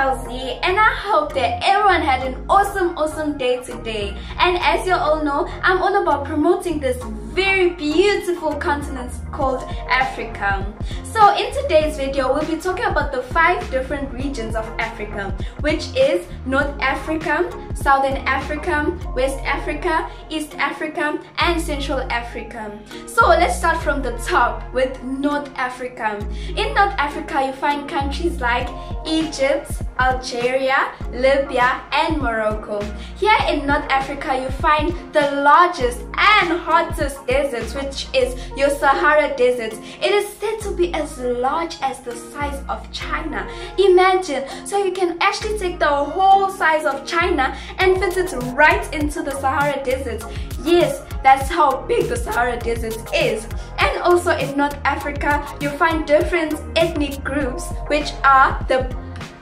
Chelsea and I hope that everyone had an awesome awesome day today and as you all know I'm all about promoting this very beautiful continent called Africa. So in today's video we'll be talking about the five different regions of Africa which is North Africa, Southern Africa, West Africa, East Africa and Central Africa. So let's start from the top with North Africa. In North Africa you find countries like Egypt, Algeria, Libya and Morocco. Here in North Africa you find the largest and hottest desert which is your Sahara Desert. It is said to be as large as the size of China. Imagine, so you can actually take the whole size of China and fit it right into the Sahara Desert. Yes, that's how big the Sahara Desert is. And also in North Africa, you find different ethnic groups which are the,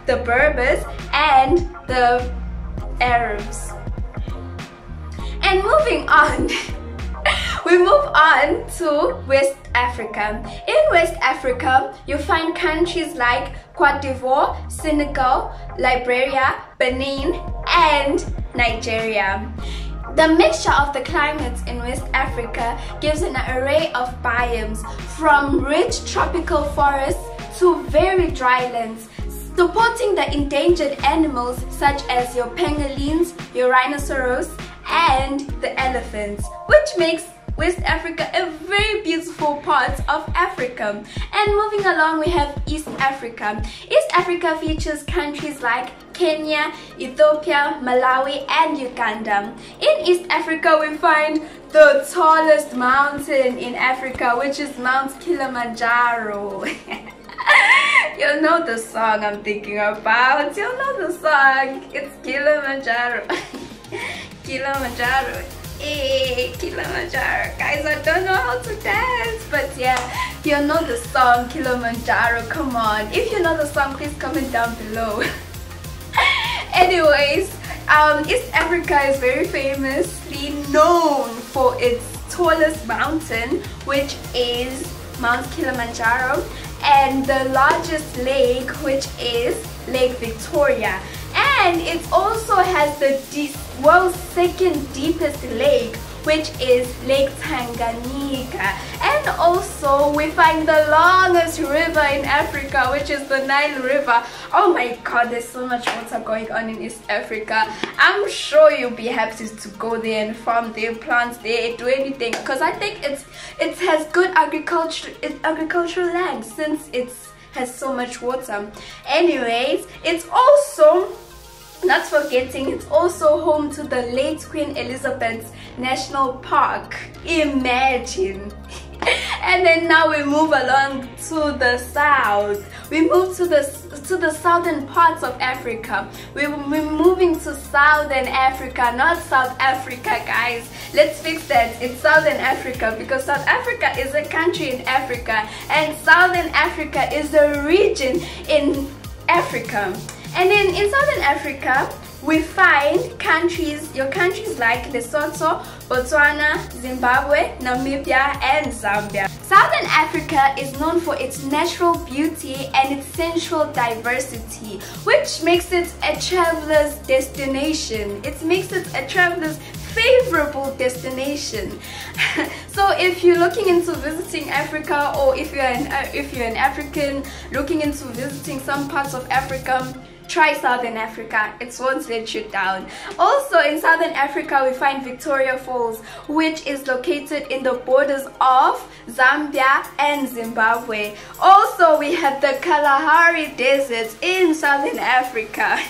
the Berbers and the Arabs. And moving on, we move on to West Africa. In West Africa, you find countries like Cote d'Ivoire, Senegal, Liberia, Benin, and Nigeria. The mixture of the climates in West Africa gives an array of biomes from rich tropical forests to very dry lands supporting the endangered animals such as your pangolins, your rhinoceros, and the elephants, which makes West Africa a very beautiful part of Africa. And moving along, we have East Africa. East Africa features countries like Kenya, Ethiopia, Malawi, and Uganda. In East Africa, we find the tallest mountain in Africa, which is Mount Kilimanjaro. you know the song I'm thinking about. You know the song. It's Kilimanjaro. Kilimanjaro. Hey, Kilimanjaro. Guys, I don't know how to dance, but yeah, you know the song Kilimanjaro. Come on. If you know the song, please comment down below. Anyways, um, East Africa is very famously known for its tallest mountain, which is Mount Kilimanjaro, and the largest lake, which is Lake Victoria and it also has the world's second deepest lake which is Lake Tanganyika. And also we find the longest river in Africa which is the Nile River. Oh my god there's so much water going on in East Africa. I'm sure you'll be happy to go there and farm there plant there do anything because I think it's it has good agriculture agricultural land since it's has so much water. Anyways it's also not forgetting, it's also home to the late Queen Elizabeth National Park. Imagine! and then now we move along to the south. We move to the to the southern parts of Africa. We, we're moving to southern Africa, not South Africa, guys. Let's fix that. It's southern Africa because South Africa is a country in Africa and southern Africa is a region in Africa. And then in Southern Africa, we find countries, your countries like Lesotho, Botswana, Zimbabwe, Namibia, and Zambia. Southern Africa is known for its natural beauty and its sensual diversity, which makes it a traveler's destination. It makes it a traveler's favorable destination. so if you're looking into visiting Africa or if you're an, uh, if you're an African looking into visiting some parts of Africa, try Southern Africa. It won't let you down. Also in Southern Africa, we find Victoria Falls, which is located in the borders of Zambia and Zimbabwe. Also, we have the Kalahari Desert in Southern Africa.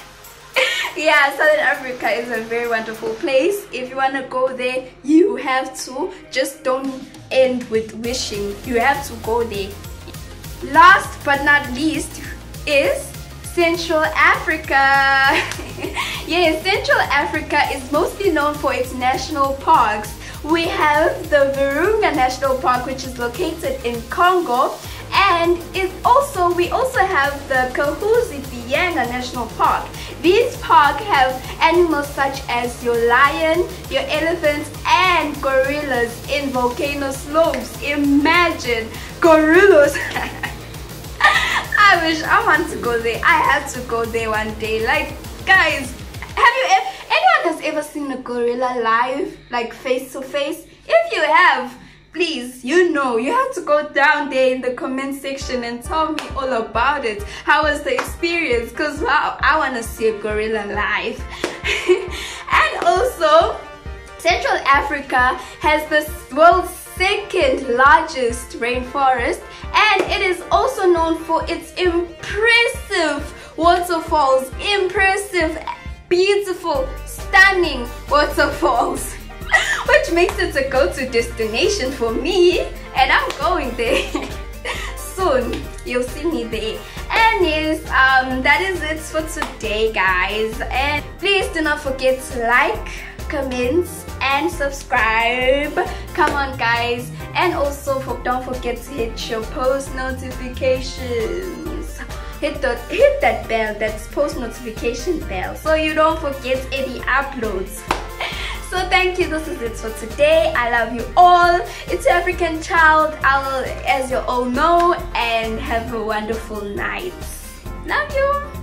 yeah, Southern Africa is a very wonderful place. If you want to go there, you have to. Just don't end with wishing. You have to go there. Last but not least is Central Africa. yes, Central Africa is mostly known for its national parks. We have the Virunga National Park which is located in Congo and it also we also have the Kahuzi Biega National Park. These parks have animals such as your lion, your elephants and gorillas in volcano slopes. Imagine gorillas I wish I want to go there. I have to go there one day. Like, guys, have you ever, anyone has ever seen a gorilla live, like face to face? If you have, please, you know, you have to go down there in the comment section and tell me all about it. How was the experience? Because wow, I want to see a gorilla live. and also, Central Africa has the world's second largest rainforest and it is also known for its impressive waterfalls, impressive, beautiful, stunning waterfalls. Which makes it a go-to destination for me and I'm going there soon. You'll see me there. And yes um that is it for today guys. And please do not forget to like comment and subscribe. Come on guys. And also for, don't forget to hit your post notifications. Hit the hit that bell that's post notification bell so you don't forget any uploads. So thank you. This is it for today. I love you all. It's african child i'll as you all know and have a wonderful night. Love you